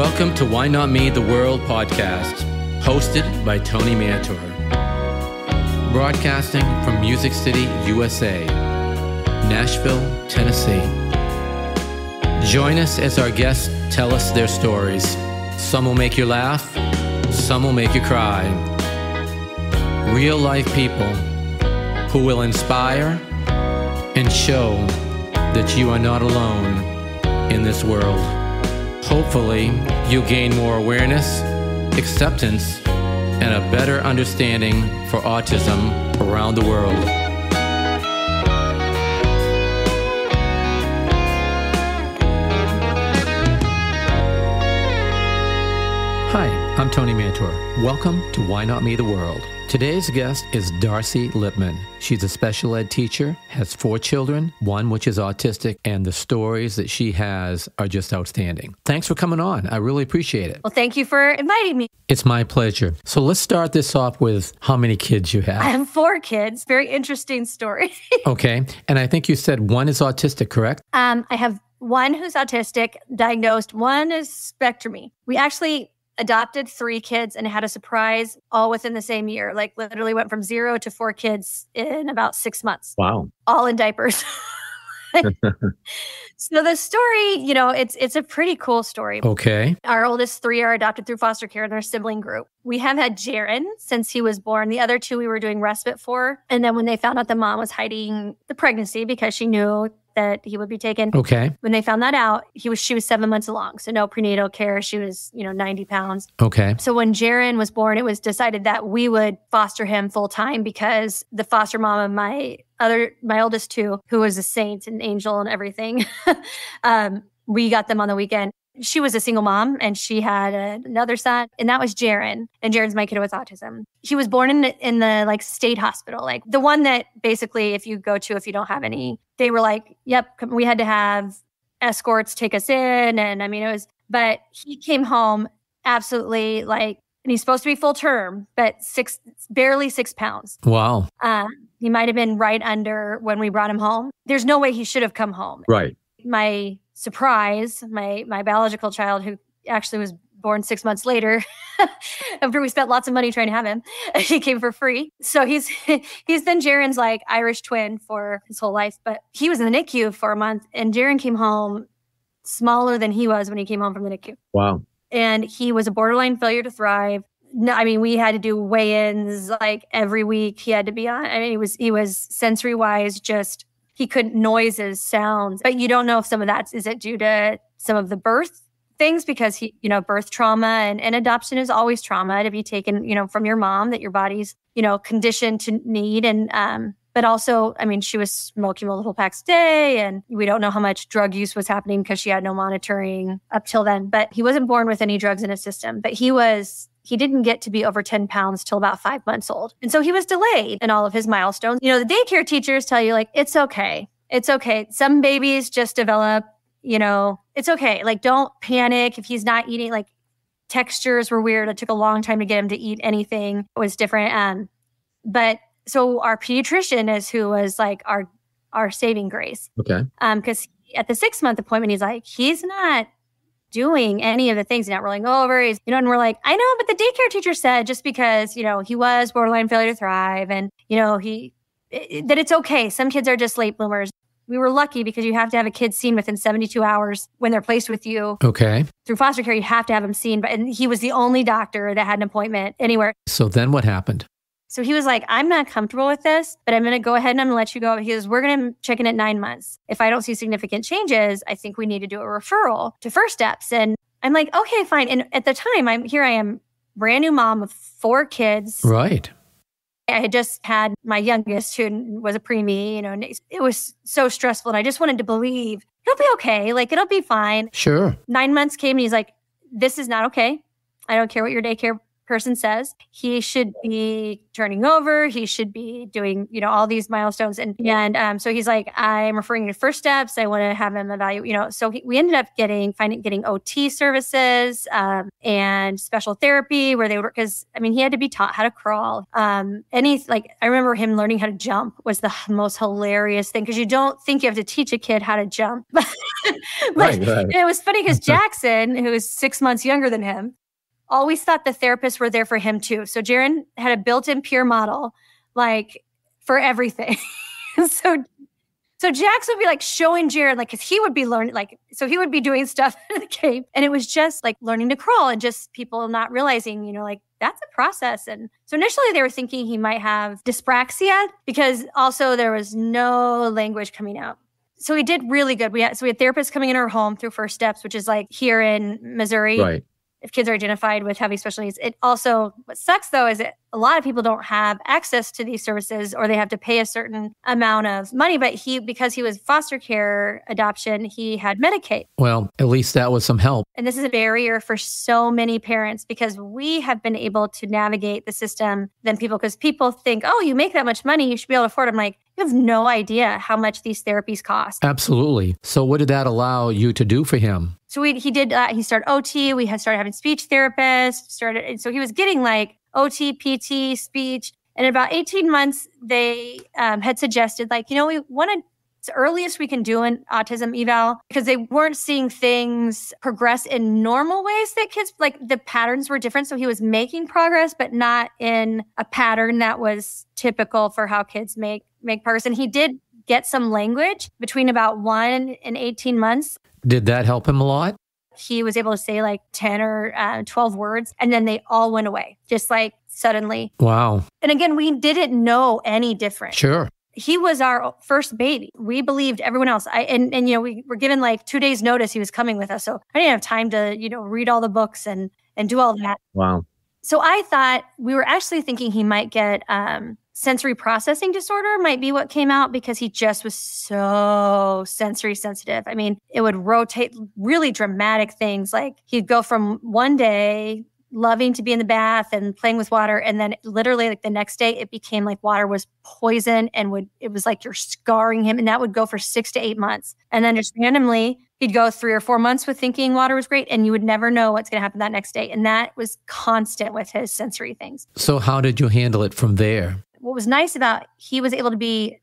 Welcome to Why Not Me, the World podcast, hosted by Tony Mantor. Broadcasting from Music City, USA, Nashville, Tennessee. Join us as our guests tell us their stories. Some will make you laugh, some will make you cry. Real life people who will inspire and show that you are not alone in this world. Hopefully, you'll gain more awareness, acceptance, and a better understanding for autism around the world. I'm Tony Mantor. Welcome to Why Not Me the World. Today's guest is Darcy Lippman. She's a special ed teacher, has four children, one which is autistic, and the stories that she has are just outstanding. Thanks for coming on. I really appreciate it. Well, thank you for inviting me. It's my pleasure. So let's start this off with how many kids you have. I have. four kids. Very interesting story. Okay. And I think you said one is autistic, correct? um, I have one who's autistic, diagnosed. One is spectrumy. We actually adopted three kids and had a surprise all within the same year. Like literally went from zero to four kids in about six months, Wow. all in diapers. so the story, you know, it's it's a pretty cool story. Okay. Our oldest three are adopted through foster care in their sibling group. We have had Jaron since he was born. The other two we were doing respite for. And then when they found out the mom was hiding the pregnancy because she knew that he would be taken, Okay. when they found that out, he was she was seven months along. So no prenatal care. She was, you know, 90 pounds. Okay. So when Jaron was born, it was decided that we would foster him full time because the foster mom of my other my oldest two, who was a saint and angel and everything, um, we got them on the weekend. She was a single mom and she had a, another son, and that was Jaron. And Jaron's my kid with autism. He was born in the, in the like state hospital, like the one that basically, if you go to, if you don't have any, they were like, "Yep, we had to have escorts take us in," and I mean it was. But he came home absolutely like and he's supposed to be full term, but six, barely six pounds. Wow. Uh, he might have been right under when we brought him home. There's no way he should have come home. Right. My surprise, my my biological child, who actually was born six months later, after we spent lots of money trying to have him, he came for free. So he's he's been Jaron's like Irish twin for his whole life. But he was in the NICU for a month, and Jaron came home smaller than he was when he came home from the NICU Wow. and he was a borderline failure to thrive. No, I mean, we had to do weigh-ins like every week. He had to be on. I mean, he was he was sensory wise just he couldn't noises, sounds. But you don't know if some of that is it due to some of the birth things because he, you know, birth trauma and, and adoption is always trauma to be taken, you know, from your mom that your body's, you know, conditioned to need. And um, but also, I mean, she was smoking multiple packs a day, and we don't know how much drug use was happening because she had no monitoring up till then. But he wasn't born with any drugs in his system, but he was. He didn't get to be over 10 pounds till about five months old. And so he was delayed in all of his milestones. You know, the daycare teachers tell you, like, it's okay. It's okay. Some babies just develop, you know, it's okay. Like, don't panic if he's not eating. Like, textures were weird. It took a long time to get him to eat anything. It was different. Um, but so our pediatrician is who was like our our saving grace. Okay. Um, because at the six month appointment, he's like, he's not doing any of the things. Not rolling over. Oh, He's, you know, and we're like, I know, but the daycare teacher said just because, you know, he was borderline failure to thrive and, you know, he, i- that it's okay. Some kids are just late bloomers. We were lucky because you have to have a kid seen within 72 hours when they're placed with you Okay. through foster care. You have to have them seen, but and he was the only doctor that had an appointment anywhere. So then what happened? So he was like, I'm not comfortable with this, but I'm going to go ahead and I'm going to let you go. He goes, We're going to check in at nine months. If I don't see significant changes, I think we need to do a referral to first steps. And I'm like, Okay, fine. And at the time, I'm here, I am brand new mom of four kids. Right. I had just had my youngest, who was a preemie, you know, and it was so stressful. And I just wanted to believe it'll be okay. Like, it'll be fine. Sure. Nine months came and he's like, This is not okay. I don't care what your daycare person says. He should be turning over. He should be doing, you know, all these milestones. And and um, so he's like, I'm referring to first steps. I want to have him evaluate. You know, so he, we ended up getting finding getting OT services um, and special therapy where they were because I mean he had to be taught how to crawl. Um, any like I remember him learning how to jump was the most hilarious thing because you don't think you have to teach a kid how to jump. but right, right. it was funny because Jackson, who is six months younger than him, always thought the therapists were there for him too. So Jaron had a built-in peer model, like for everything. so so Jax would be like showing Jaron, like, cause he would be learning, like, so he would be doing stuff in the cave. And it was just like learning to crawl and just people not realizing, you know, like that's a process. And so initially they were thinking he might have dyspraxia because also there was no language coming out. So he did really good. We had, so we had therapists coming in our home through First Steps, which is like here in Missouri. Right if kids are identified with heavy special needs. It also, what sucks though, is that a lot of people don't have access to these services or they have to pay a certain amount of money. But he, because he was foster care adoption, he had Medicaid. Well, at least that was some help. And this is a barrier for so many parents because we have been able to navigate the system than people, because people think, oh, you make that much money, you should be able to afford. I'm like, you have no idea how much these therapies cost. Absolutely. So, what did that allow you to do for him? So we, he did. Uh, he started OT. We had started having speech therapists. Started, and so he was getting like OT, PT, speech. And in about 18 months, they um, had suggested, like, you know, we want to it's earliest we can do an autism eval because they weren't seeing things progress in normal ways that kids like the patterns were different. So he was making progress, but not in a pattern that was typical for how kids make make progress. And he did get some language between about one and 18 months. Did that help him a lot? He was able to say like 10 or uh, 12 words, and then they all went away, just like suddenly. Wow. And again, we didn't know any different. Sure. He was our first baby. We believed everyone else. I and and you know we were given like two days notice he was coming with us, so I didn't have time to you know read all the books and and do all that. Wow. So I thought we were actually thinking he might get um, sensory processing disorder might be what came out because he just was so sensory sensitive. I mean, it would rotate really dramatic things. Like he'd go from one day loving to be in the bath and playing with water. And then literally like the next day it became like water was poison and would it was like you're scarring him. And that would go for 6 to 8 months. And then just randomly he'd go 3 or 4 months with thinking water was great and you would never know what's going to happen that next day. And that was constant with his sensory things. So how did you handle it from there? What was nice about he was able to be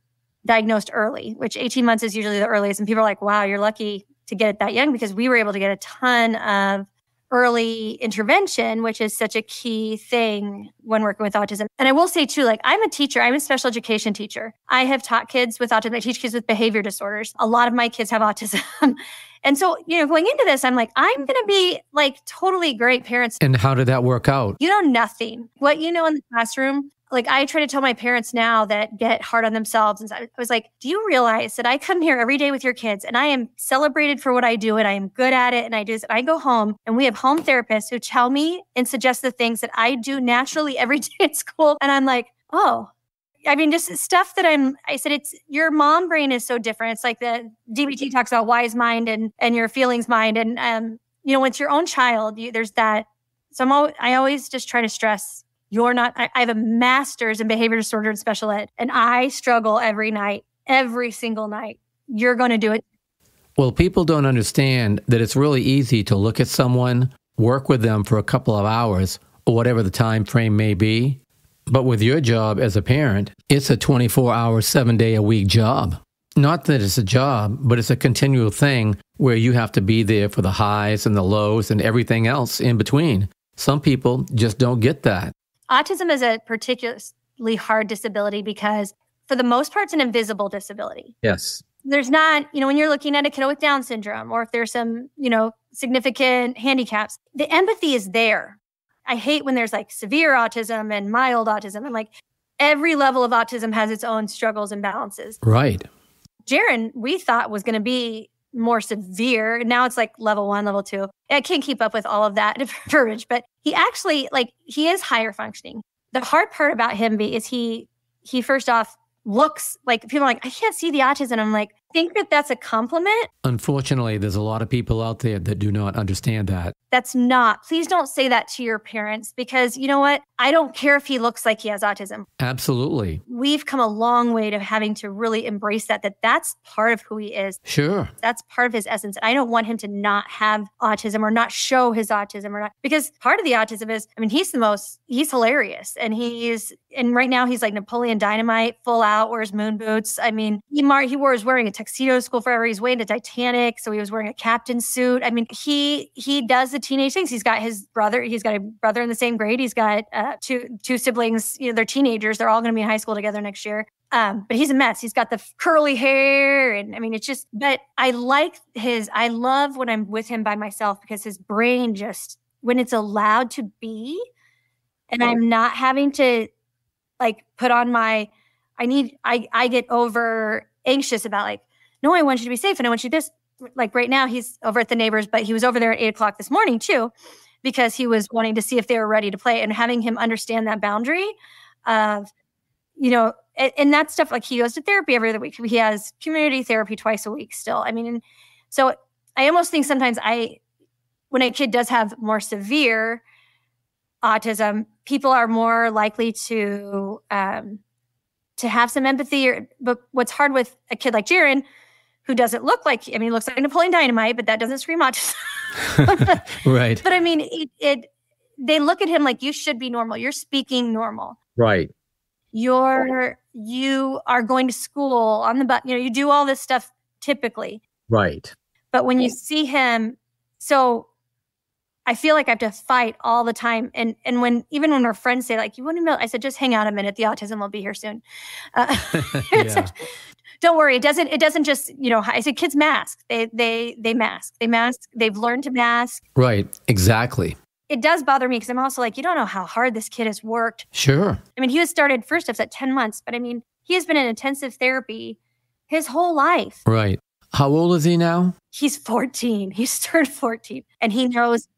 diagnosed early, which 18 months is usually the earliest. And people are like, wow, you're lucky to get it that young because we were able to get a ton of early intervention, which is such a key thing when working with autism. And I will say too, like I'm a teacher, I'm a special education teacher. I have taught kids with autism, I teach kids with behavior disorders. A lot of my kids have autism. and so, you know, going into this, I'm like, I'm going to be like totally great parents. And how did that work out? You know, nothing. What you know in the classroom, like I try to tell my parents now that get hard on themselves. And I was like, do you realize that I come here every day with your kids and I am celebrated for what I do and I am good at it. And I do this. And I go home and we have home therapists who tell me and suggest the things that I do naturally every day at school. And I'm like, oh, I mean, just stuff that I'm, I said, it's your mom brain is so different. It's like the DBT talks about wise mind and, and your feelings mind. And, um, you know, when it's your own child, you, there's that. So I'm always, I always just try to stress you're not, I, I have a master's in behavior disorder and special ed, and I struggle every night, every single night. You're going to do it. Well, people don't understand that it's really easy to look at someone, work with them for a couple of hours, or whatever the time frame may be. But with your job as a parent, it's a 24 hour, seven day a week job. Not that it's a job, but it's a continual thing where you have to be there for the highs and the lows and everything else in between. Some people just don't get that. Autism is a particularly hard disability because, for the most part, it's an invisible disability. Yes. There's not, you know, when you're looking at a kiddo with Down syndrome or if there's some, you know, significant handicaps, the empathy is there. I hate when there's like severe autism and mild autism. I'm like, every level of autism has its own struggles and balances. Right. Jaron, we thought was going to be more severe. Now it's like level one, level two. I can't keep up with all of that verbiage, but he actually like he is higher functioning. The hard part about him is he he first off looks like people are like I can't see the autism. I'm like think that that's a compliment. Unfortunately, there's a lot of people out there that do not understand that. That's not. Please don't say that to your parents because you know what? I don't care if he looks like he has autism. Absolutely. We've come a long way to having to really embrace that, that that's part of who he is. Sure. That's part of his essence. I don't want him to not have autism or not show his autism or not, because part of the autism is, I mean, he's the most, he's hilarious. And he's, and right now he's like Napoleon Dynamite, full out, wears moon boots. I mean, he, mar- he was wearing a tuxedo to school forever. He's way into Titanic. So he was wearing a captain suit. I mean, he, he does the teenage things. He's got his brother. He's got a brother in the same grade. He's got uh, two two siblings. You know, they're teenagers. They're all going to be in high school together next year. Um, but he's a mess. He's got the curly hair, and I mean, it's just. But I like his. I love when I'm with him by myself because his brain just when it's allowed to be, and I'm not having to like put on my. I need. I I get over anxious about like. No, I want you to be safe, and I want you this like right now he's over at the neighbors, but he was over there at eight o'clock this morning too, because he was wanting to see if they were ready to play and having him understand that boundary of, you know, and, and that stuff like he goes to therapy every other week. He has community therapy twice a week still. I mean, so I almost think sometimes I, when a kid does have more severe autism, people are more likely to um, to have some empathy. Or, but what's hard with a kid like Jaron, who doesn't look like I mean, he looks like Napoleon Dynamite, but that doesn't scream autism. right. But I mean, it, it they look at him like you should be normal. You're speaking normal. Right. You're you are going to school on the bus. You know, you do all this stuff typically. Right. But when you see him, so I feel like I have to fight all the time. And and when even when our friends say like, "You wouldn't know," I said, "Just hang out a minute. The autism will be here soon." Uh, yeah. don't worry. It doesn't. It doesn't just you know. I said kids mask. They they they mask. They mask. They've learned to mask. Right. Exactly. It does bother me because I'm also like, you don't know how hard this kid has worked. Sure. I mean, he was started first steps at 10 months, but I mean, he has been in intensive therapy his whole life. Right. How old is he now? He's 14. He's turned 14 and he knows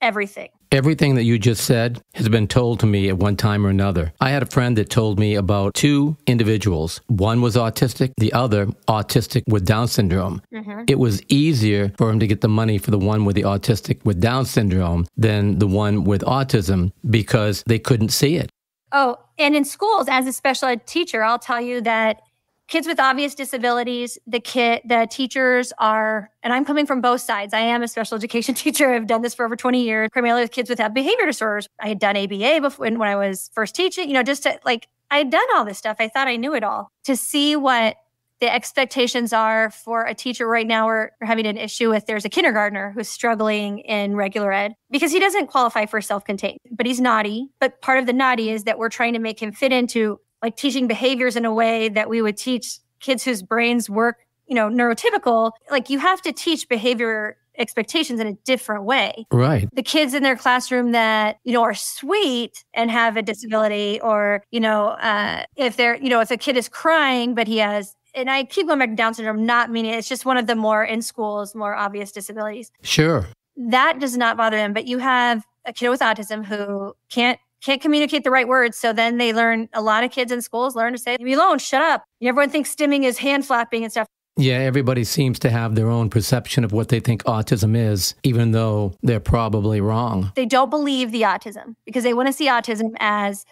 everything. Everything that you just said has been told to me at one time or another. I had a friend that told me about two individuals. One was autistic, the other autistic with Down syndrome. Mm-hmm. It was easier for him to get the money for the one with the autistic with Down syndrome than the one with autism because they couldn't see it. Oh, and in schools, as a special ed teacher, I'll tell you that kids with obvious disabilities, the kid, the teachers are, and I'm coming from both sides. I am a special education teacher. I've done this for over 20 years, primarily with kids with behavior disorders. I had done ABA before when, I was first teaching, you know, just to like, I had done all this stuff. I thought I knew it all. To see what the expectations are for a teacher right now we're, we're having an issue with there's a kindergartner who's struggling in regular ed because he doesn't qualify for self-contained but he's naughty but part of the naughty is that we're trying to make him fit into like teaching behaviors in a way that we would teach kids whose brains work, you know, neurotypical. Like you have to teach behavior expectations in a different way. Right. The kids in their classroom that, you know, are sweet and have a disability or, you know, uh, if they're, you know, if a kid is crying, but he has and I keep going back to Down syndrome, not meaning it's just one of the more in schools, more obvious disabilities. Sure. That does not bother them. But you have a kid with autism who can't can't communicate the right words. So then they learn a lot of kids in schools learn to say, Leave me alone, shut up. Everyone thinks stimming is hand flapping and stuff. Yeah, everybody seems to have their own perception of what they think autism is, even though they're probably wrong. They don't believe the autism because they want to see autism as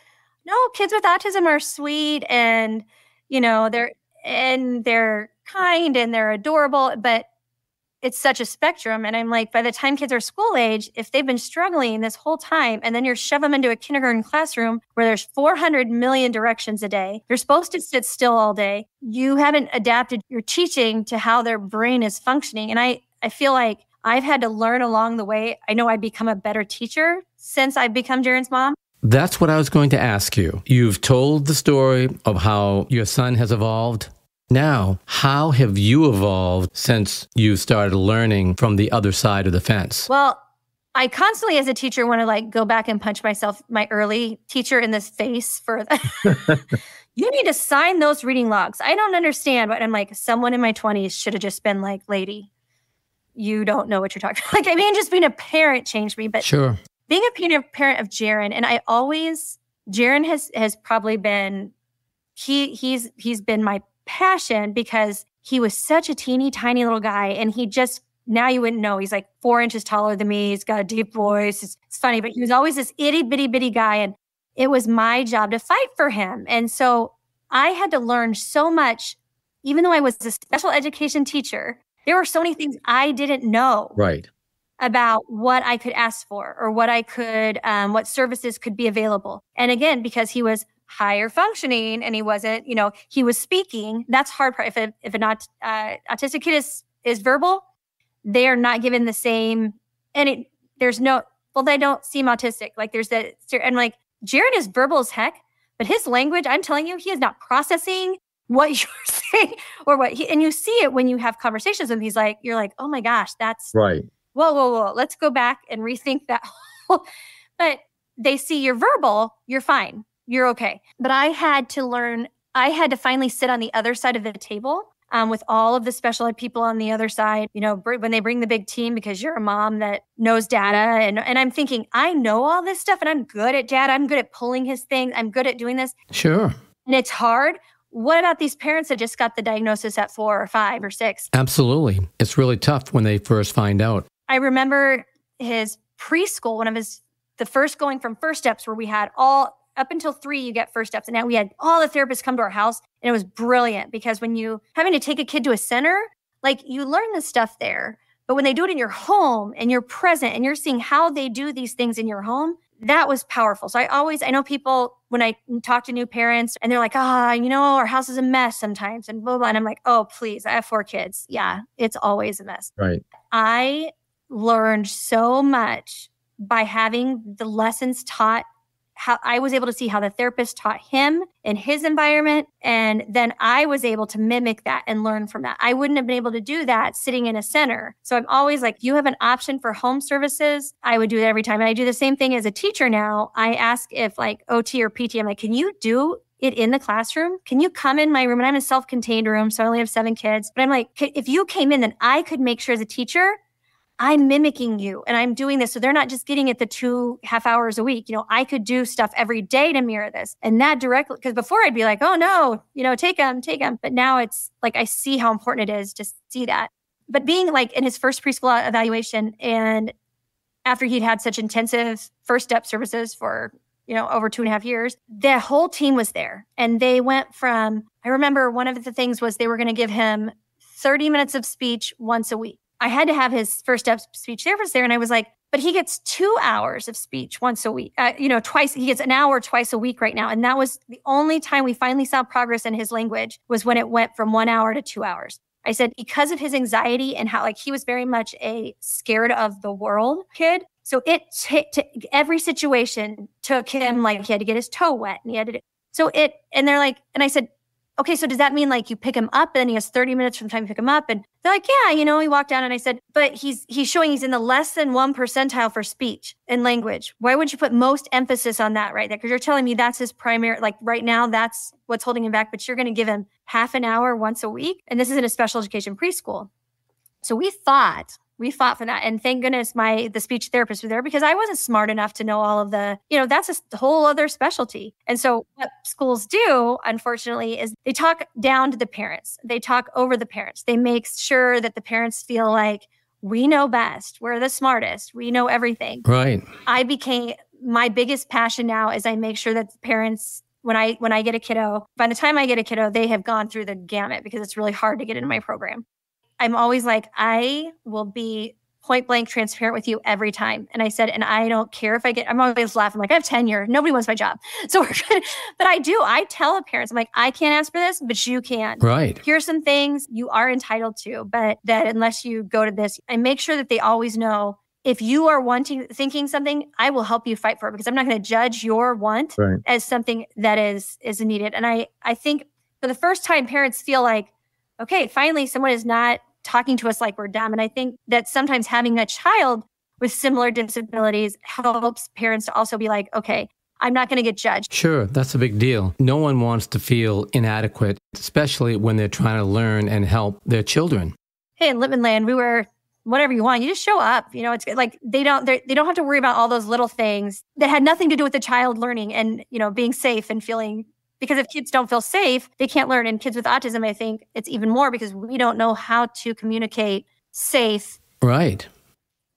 no, kids with autism are sweet and you know, they're and they're kind and they're adorable, but it's such a spectrum. And I'm like, by the time kids are school age, if they've been struggling this whole time, and then you're shove them into a kindergarten classroom where there's 400 million directions a day, they're supposed to sit still all day. You haven't adapted your teaching to how their brain is functioning. And I, I feel like I've had to learn along the way. I know I've become a better teacher since I've become Jaren's mom. That's what I was going to ask you. You've told the story of how your son has evolved now, how have you evolved since you started learning from the other side of the fence? Well, I constantly, as a teacher, want to like go back and punch myself, my early teacher, in this face for. you need to sign those reading logs. I don't understand, but I'm like, someone in my 20s should have just been like, lady, you don't know what you're talking. Like, I mean, just being a parent changed me, but sure, being a parent of Jaron, and I always Jaron has has probably been he he's he's been my passion because he was such a teeny tiny little guy and he just now you wouldn't know. He's like four inches taller than me. He's got a deep voice. It's, it's funny, but he was always this itty bitty bitty guy. And it was my job to fight for him. And so I had to learn so much, even though I was a special education teacher, there were so many things I didn't know. Right. About what I could ask for or what I could, um, what services could be available. And again, because he was higher functioning and he wasn't, you know, he was speaking. That's hard part. If a, if an aut- uh, autistic kid is, is verbal, they are not given the same, and it, there's no, well, they don't seem autistic. Like there's that, and like Jared is verbal as heck, but his language, I'm telling you, he is not processing what you're saying or what he, and you see it when you have conversations with him. He's like, you're like, oh my gosh, that's right. Whoa, whoa, whoa. Let's go back and rethink that. but they see you're verbal, you're fine. You're okay. But I had to learn, I had to finally sit on the other side of the table um, with all of the special ed people on the other side, you know, br- when they bring the big team because you're a mom that knows data. And, and I'm thinking, I know all this stuff and I'm good at data. I'm good at pulling his thing. I'm good at doing this. Sure. And it's hard. What about these parents that just got the diagnosis at four or five or six? Absolutely. It's really tough when they first find out. I remember his preschool, one of his, the first going from first steps where we had all up until three, you get first steps. And now we had all the therapists come to our house. And it was brilliant because when you having to take a kid to a center, like you learn the stuff there. But when they do it in your home and you're present and you're seeing how they do these things in your home, that was powerful. So I always, I know people when I talk to new parents and they're like, ah, oh, you know, our house is a mess sometimes and blah, blah. And I'm like, oh, please, I have four kids. Yeah, it's always a mess. Right. I learned so much by having the lessons taught how I was able to see how the therapist taught him in his environment. And then I was able to mimic that and learn from that. I wouldn't have been able to do that sitting in a center. So I'm always like, you have an option for home services. I would do that every time. And I do the same thing as a teacher now. I ask if like OT or PT, I'm like, can you do it in the classroom? Can you come in my room? And I'm a self contained room, so I only have seven kids. But I'm like, if you came in, then I could make sure as a teacher I'm mimicking you and I'm doing this. So they're not just getting it the two half hours a week. You know, I could do stuff every day to mirror this and that directly. Cause before I'd be like, oh no, you know, take them, take them. But now it's like, I see how important it is to see that. But being like in his first preschool evaluation and after he'd had such intensive first step services for, you know, over two and a half years, the whole team was there. And they went from, I remember one of the things was they were going to give him 30 minutes of speech once a week. I had to have his first speech therapist there. And I was like, but he gets two hours of speech once a week. Uh, you know, twice, he gets an hour twice a week right now. And that was the only time we finally saw progress in his language was when it went from one hour to two hours. I said, because of his anxiety and how, like, he was very much a scared of the world kid. So it t- t- every situation took him like he had to get his toe wet and he had to. So it, and they're like, and I said, okay, so does that mean like you pick him up and he has 30 minutes from the time you pick him up? And they're like, yeah, you know, he walked down and I said, but he's he's showing he's in the less than one percentile for speech and language. Why would you put most emphasis on that right there? Because you're telling me that's his primary, like right now, that's what's holding him back, but you're going to give him half an hour once a week. And this isn't a special education preschool. So we thought we fought for that. And thank goodness my the speech therapists were there because i wasn't smart enough to know all of the you know that's a whole other specialty. And so what schools do unfortunately is they talk down to the parents. They talk over the parents. They make sure that the parents feel like we know best. We're the smartest. We know everything. Right. I became my biggest passion now is i make sure that the parents when I when I get a kiddo, by the time I get a kiddo, they have gone through the gamut because it's really hard to get into my program. I'm always like, I will be point blank transparent with you every time. And I said, and I don't care if I get, I'm always laughing like I have tenure. Nobody wants my job. So we're good. But I do. I tell parents, I'm like, I can't ask for this, but you can. Right. Here's some things you are entitled to, but that unless you go to this, I make sure that they always know if you are wanting thinking something, I will help you fight for it because I'm not going to judge your want right. as something that is is needed. And I I think for the first time parents feel like okay, finally someone is not talking to us like we're dumb. And I think that sometimes having a child with similar disabilities helps parents to also be like, okay, I'm not going to get judged. Sure, that's a big deal. No one wants to feel inadequate, especially when they're trying to learn and help their children. Hey, in Lippman Land, we were whatever you want. You just show up. You know, it's like they don't they don't have to worry about all those little things that had nothing to do with the child learning and you know being safe and feeling because if kids don't feel safe, they can't learn. And kids with autism, I think it's even more because we don't know how to communicate safe. Right.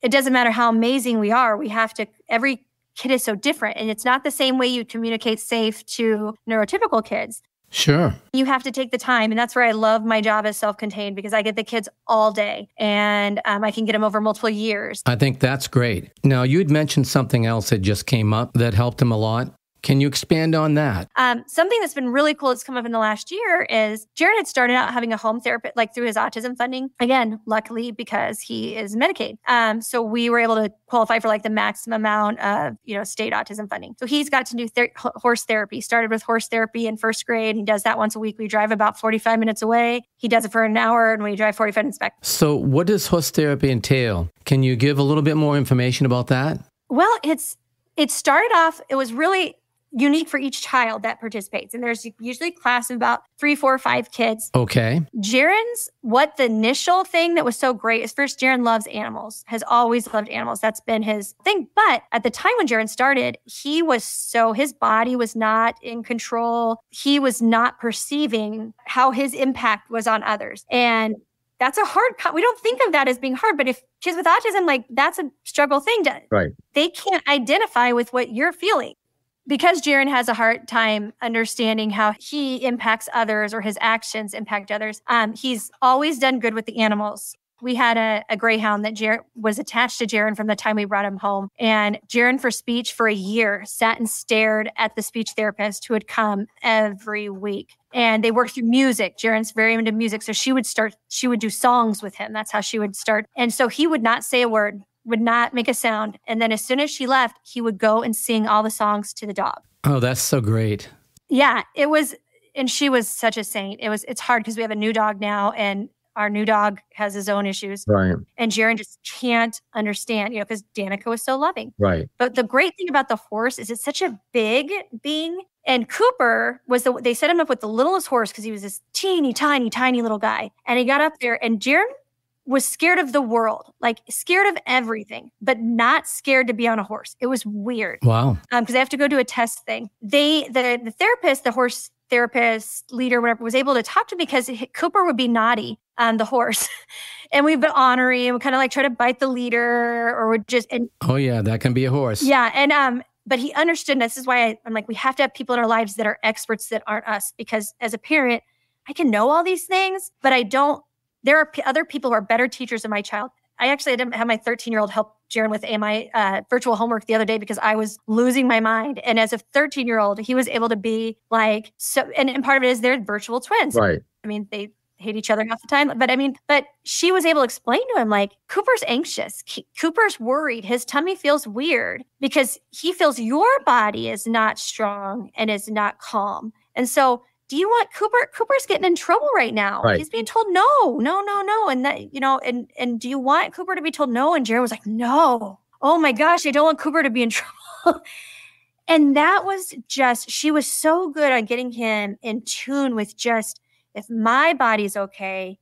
It doesn't matter how amazing we are. We have to, every kid is so different. And it's not the same way you communicate safe to neurotypical kids. Sure. You have to take the time. And that's where I love my job as self contained because I get the kids all day and um, I can get them over multiple years. I think that's great. Now, you had mentioned something else that just came up that helped him a lot. Can you expand on that? Um, something that's been really cool that's come up in the last year is Jaron had started out having a home therapist, like through his autism funding. Again, luckily because he is Medicaid, um, so we were able to qualify for like the maximum amount of you know state autism funding. So he's got to do ther- horse therapy. Started with horse therapy in first grade. He does that once a week. We drive about forty five minutes away. He does it for an hour, and we drive forty five minutes back. So, what does horse therapy entail? Can you give a little bit more information about that? Well, it's it started off. It was really unique for each child that participates. And there's usually a class of about three, four, five kids. Okay. Jaren's, what the initial thing that was so great is first, Jaren loves animals, has always loved animals. That's been his thing. But at the time when Jaren started, he was so, his body was not in control. He was not perceiving how his impact was on others. And that's a hard we don't think of that as being hard but if kids with autism like that's a struggle thing to right they can't identify with what you're feeling because Jaron has a hard time understanding how he impacts others or his actions impact others, um, he's always done good with the animals. We had a, a greyhound that Jaron was attached to Jaron from the time we brought him home. And Jaron for speech for a year sat and stared at the speech therapist who would come every week. And they worked through music. Jaron's very into music. So she would start, she would do songs with him. That's how she would start. And so he would not say a word would not make a sound. And then as soon as she left, he would go and sing all the songs to the dog. Oh, that's so great. Yeah, it was and she was such a saint. It was it's hard because we have a new dog now and our new dog has his own issues. Right. And Jaron just can't understand, you know, because Danica was so loving. Right. But the great thing about the horse is it's such a big being. And Cooper was the they set him up with the littlest horse because he was this teeny, tiny, tiny little guy. And he got up there and Jaron was scared of the world, like scared of everything, but not scared to be on a horse. It was weird. Wow. Um, because they have to go do a test thing. They, the the therapist, the horse therapist, leader, whatever, was able to talk to me because Cooper would be naughty on the horse, and we'd be ornery and we kind of like try to bite the leader or would just and oh yeah, that can be a horse. Yeah, and um, but he understood. this is why I, I'm like, we have to have people in our lives that are experts that aren't us because as a parent. I can know all these things, but I don't there are p- other people who are better teachers than my child. I actually didn't have my 13 year old help Jaron with AMI uh, virtual homework the other day because I was losing my mind. And as a 13 year old, he was able to be like, so, and, and part of it is they're virtual twins. Right. I mean, they hate each other half the time. But I mean, but she was able to explain to him, like, Cooper's anxious. Cooper's worried. His tummy feels weird because he feels your body is not strong and is not calm. And so do you want Cooper? Cooper's getting in trouble right now. Right. He's being told no, no, no, no. And that, you know, and and do you want Cooper to be told no? And Jared was like, no. Oh my gosh, I don't want Cooper to be in trouble. and that was just, she was so good on getting him in tune with just if my body's okay,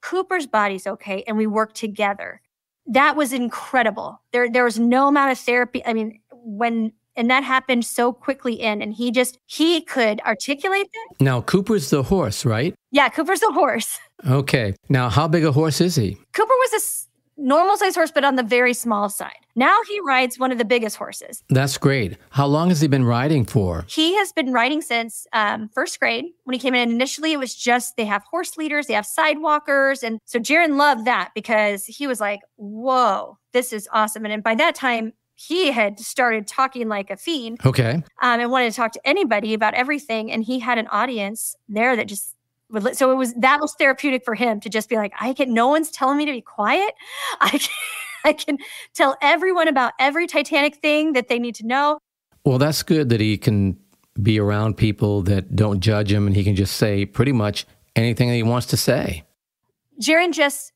Cooper's body's okay, and we work together. That was incredible. There, there was no amount of therapy. I mean, when and that happened so quickly in and he just he could articulate that. Now cooper's the horse right? Yeah cooper's the horse. Okay. Now how big a horse is he? Cooper was a normal size horse but on the very small side. Now he rides one of the biggest horses. That's great. How long has he been riding for? He has been riding since um, first grade. When he came in initially it was just they have horse leaders they have sidewalkers and so jaron loved that because he was like whoa this is awesome. And by that time he had started talking like a fiend. Okay. Um, and wanted to talk to anybody about everything. And he had an audience there that just would, so it was, that was therapeutic for him to just be like, I can, no one's telling me to be quiet. I can, I can tell everyone about every Titanic thing that they need to know. Well, that's good that he can be around people that don't judge him and he can just say pretty much anything that he wants to say. Jaron just,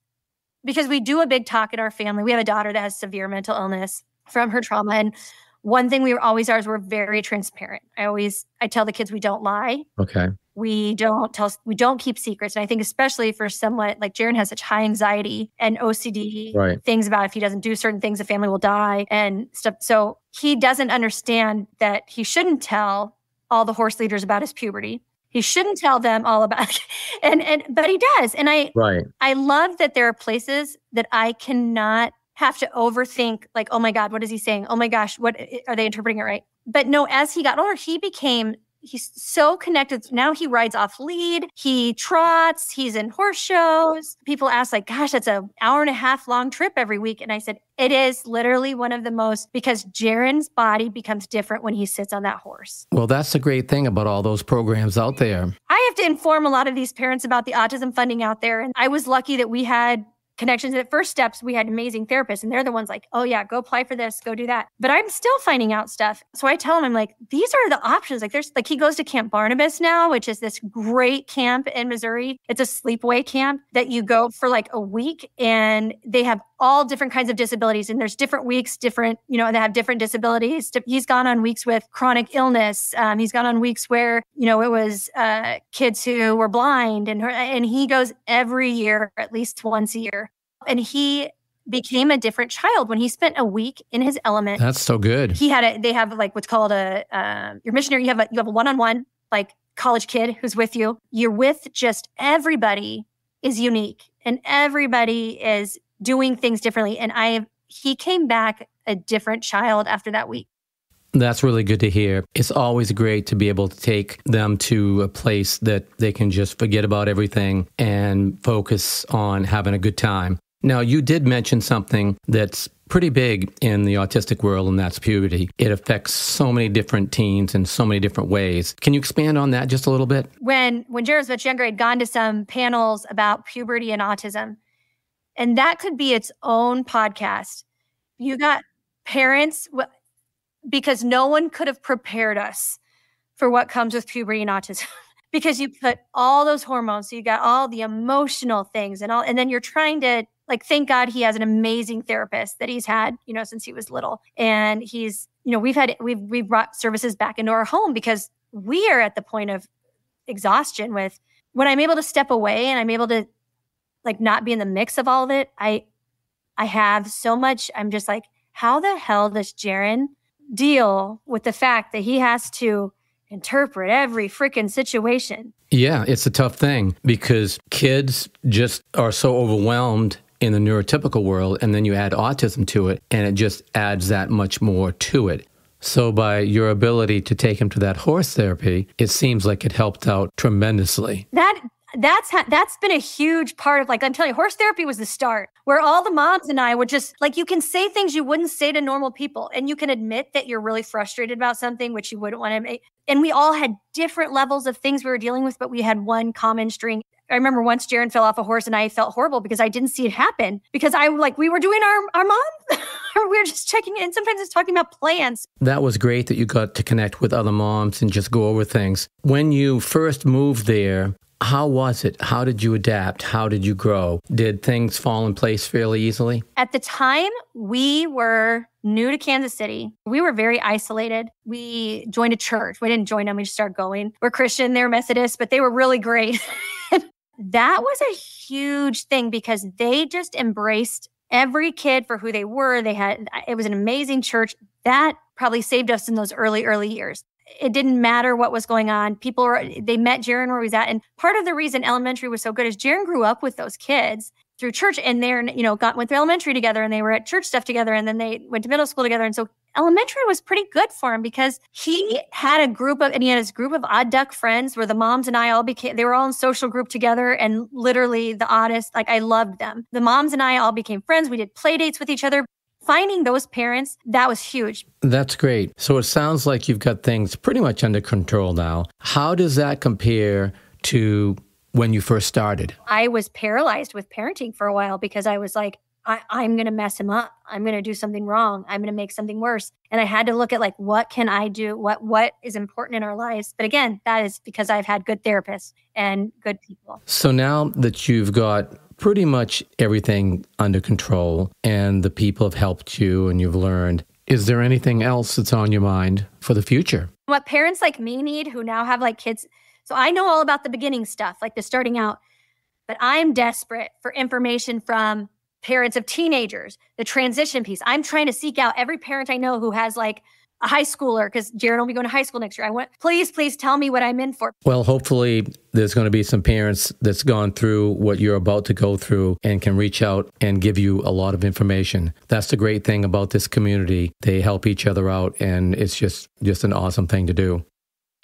because we do a big talk in our family, we have a daughter that has severe mental illness from her trauma. And one thing we were always are is we're very transparent. I always I tell the kids we don't lie. Okay. We don't tell we don't keep secrets. And I think especially for someone like Jaron has such high anxiety and OCD right. things about if he doesn't do certain things, the family will die and stuff. So he doesn't understand that he shouldn't tell all the horse leaders about his puberty. He shouldn't tell them all about and and but he does. And I right. I love that there are places that I cannot have to overthink like, oh my God, what is he saying? Oh my gosh, what are they interpreting it right? But no, as he got older, he became he's so connected. Now he rides off lead, he trots, he's in horse shows. People ask, like, gosh, that's an hour and a half long trip every week. And I said, it is literally one of the most because Jaren's body becomes different when he sits on that horse. Well, that's the great thing about all those programs out there. I have to inform a lot of these parents about the autism funding out there. And I was lucky that we had connections. At first steps we had amazing therapists and they're the ones like oh yeah go apply for this go do that. But i'm still finding out stuff. So i tell him i'm like these are the options. Like there's like he goes to camp barnabas now which is this great camp in missouri. It's a sleepaway camp that you go for like a week and they have all different kinds of disabilities and there's different weeks different you know they have different disabilities he's gone on weeks with chronic illness um, he's gone on weeks where you know it was uh, kids who were blind and and he goes every year at least once a year and he became a different child when he spent a week in his element. That's so good. He had a. They have like what's called a. Uh, your missionary. You have a. You have a one-on-one like college kid who's with you. You're with just everybody is unique and everybody is doing things differently. And I. He came back a different child after that week. That's really good to hear. It's always great to be able to take them to a place that they can just forget about everything and focus on having a good time. Now, you did mention something that's pretty big in the autistic world, and that's puberty. It affects so many different teens in so many different ways. Can you expand on that just a little bit? When when Jared was much younger, I'd gone to some panels about puberty and autism, and that could be its own podcast. You got parents because no one could have prepared us for what comes with puberty and autism. because you put all those hormones, so you got all the emotional things and all, and then you're trying to like thank God he has an amazing therapist that he's had, you know, since he was little. And he's, you know, we've had we've we've brought services back into our home because we are at the point of exhaustion with when I'm able to step away and I'm able to like not be in the mix of all of it, I I have so much I'm just like, how the hell does Jaren deal with the fact that he has to interpret every freaking situation. Yeah, it's a tough thing because kids just are so overwhelmed in the neurotypical world, and then you add autism to it, and it just adds that much more to it. So, by your ability to take him to that horse therapy, it seems like it helped out tremendously. That that's ha- that's been a huge part of like I'm telling you, horse therapy was the start where all the moms and I would just like you can say things you wouldn't say to normal people, and you can admit that you're really frustrated about something which you wouldn't want to make. And we all had different levels of things we were dealing with, but we had one common string. I remember once Jaren fell off a horse and I felt horrible because I didn't see it happen because I like we were doing our our mom we were just checking in. Sometimes it's talking about plans. That was great that you got to connect with other moms and just go over things. When you first moved there, how was it? How did you adapt? How did you grow? Did things fall in place fairly easily? At the time, we were new to Kansas City. We were very isolated. We joined a church. We didn't join them, we just started going. We're Christian, they're Methodist, but they were really great. that was a huge thing because they just embraced every kid for who they were. They had, it was an amazing church. That probably saved us in those early, early years it didn't matter what was going on. People were, mm. they met Jaren where he was at. And part of the reason elementary was so good is Jaren grew up with those kids through church and they're, you know, got went through elementary together and they were at church stuff together and then they went to middle school together. And so elementary was pretty good for him because he had a group of, and he had his group of odd duck friends where the moms and I all became, they were all in social group together and literally the oddest, like I loved them. The moms and I all became friends. We did play dates with each other finding those parents, that was huge. That's great. So it sounds like you've got things pretty much under control now. How does that compare to when you first started? I was paralyzed with parenting for a while because I was like, I, am going to mess him up. I'm going to do something wrong. I'm going to make something worse. And I had to look at like, what can I do? What, what is important in our lives? But again, that is because I've had good therapists and good people. So now that you've got pretty much everything under control and the people have helped you and you've learned. Is there anything else that's on your mind for the future? What parents like me need who now have like kids. So I know all about the beginning stuff, like the starting out, but I'm desperate for information from parents of teenagers, the transition piece. I'm trying to seek out every parent I know who has like a high schooler because Jared will be going to high school next year. I want, please, please tell me what I'm in for. Well, hopefully there's going to be some parents that's gone through what you're about to go through and can reach out and give you a lot of information. That's the great thing about this community. They help each other out and it's just just an awesome thing to do.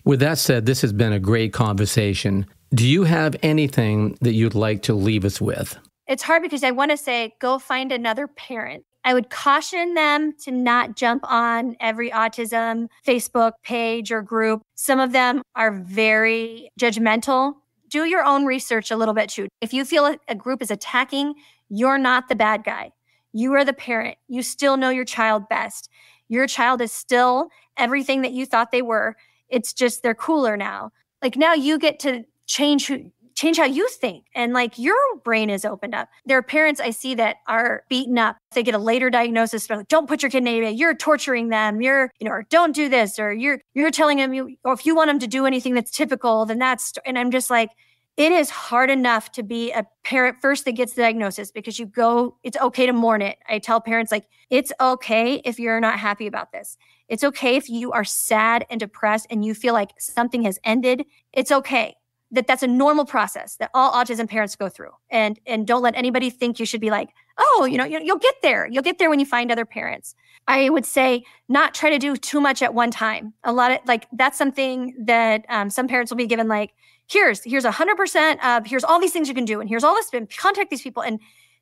With that said, this has been a great conversation. Do you have anything that you'd like to leave us with? It's hard because I want to say go find another parent. I would caution them to not jump on every autism Facebook page or group. Some of them are very judgmental. Do your own research a little bit too. If you feel a group is attacking, you're not the bad guy. You are the parent. You still know your child best. Your child is still everything that you thought they were. It's just they're cooler now. Like now you get to change who change how you think and like your brain is opened up. There are parents I see that are beaten up. They get a later diagnosis, like, don't put your kid in ABA. You're torturing them. You're, you know, or don't do this, or you're you're telling them you or if you want them to do anything that's typical, then that's and I'm just like, it is hard enough to be a parent first that gets the diagnosis because you go, it's okay to mourn it. I tell parents, like, it's okay if you're not happy about this. It's okay if you are sad and depressed and you feel like something has ended. It's okay that that's a normal process that all autism parents go through. And and don't let anybody think you should be like oh you know you'll get there. You'll get there when you find other parents. I would say not try to do too much at one time. A lot of like that's something that um, some parents will be given like here's here's 100% of here's all these things you can do and here's all this and contact these people. And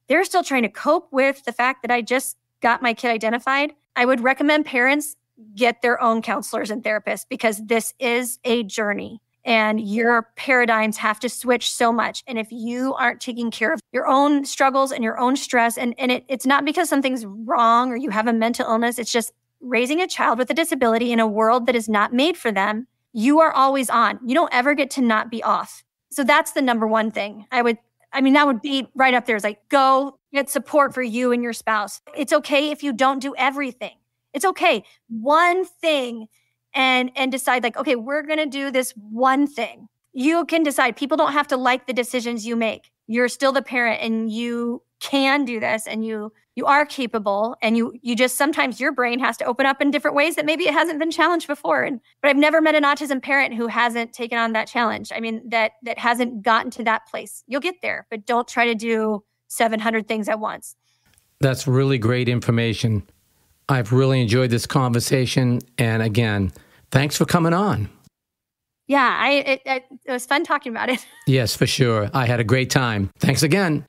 they're still trying to cope with the fact that i just got my kid identified. I would recommend parents get their own counselors and therapists because this is a journey and your paradigms have to switch so much. And if you aren't taking care of your own struggles and your own stress, and, and it, it's not because something's wrong or you have a mental illness, it's just raising a child with a disability in a world that is not made for them, you are always on. You don't ever get to not be off. So that's the number one thing I would, I mean, that would be right up there is like, go get support for you and your spouse. It's okay if you don't do everything. It's okay. One thing and and decide like okay we're going to do this one thing. You can decide. People don't have to like the decisions you make. You're still the parent and you can do this and you you are capable and you you just sometimes your brain has to open up in different ways that maybe it hasn't been challenged before. And but i've never met an autism parent who hasn't taken on that challenge. I mean that that hasn't gotten to that place. You'll get there but don't try to do 700 things at once. That's really great information. I've really enjoyed this conversation. And again Thanks for coming on. Yeah, I it, it, it was fun talking about it. yes, for sure. I had a great time. Thanks again.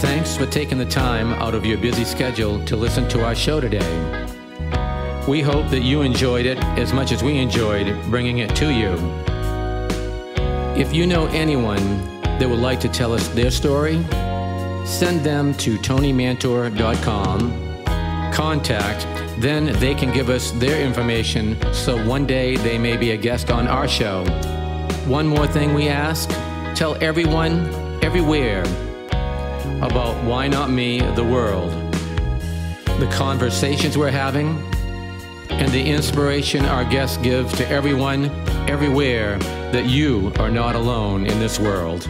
Thanks for taking the time out of your busy schedule to listen to our show today. We hope that you enjoyed it as much as we enjoyed bringing it to you. If you know anyone that would like to tell us their story, send them to tonymantor.com, contact, then they can give us their information so one day they may be a guest on our show. One more thing we ask tell everyone, everywhere, about Why Not Me, the world, the conversations we're having, and the inspiration our guests give to everyone, everywhere, that you are not alone in this world.